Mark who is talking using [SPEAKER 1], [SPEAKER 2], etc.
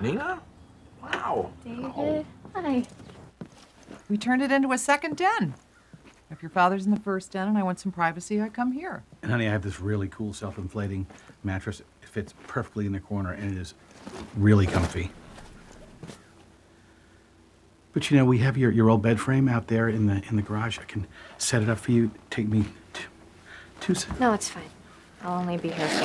[SPEAKER 1] Nina? Wow.
[SPEAKER 2] David, oh. hi.
[SPEAKER 3] We turned it into a second den. If your father's in the first den and I want some privacy, I come here.
[SPEAKER 4] And honey, I have this really cool self-inflating mattress. It fits perfectly in the corner and it is really comfy. But you know, we have your, your old bed frame out there in the in the garage. I can set it up for you. Take me t- two seconds.
[SPEAKER 2] No, it's fine. I'll only be here for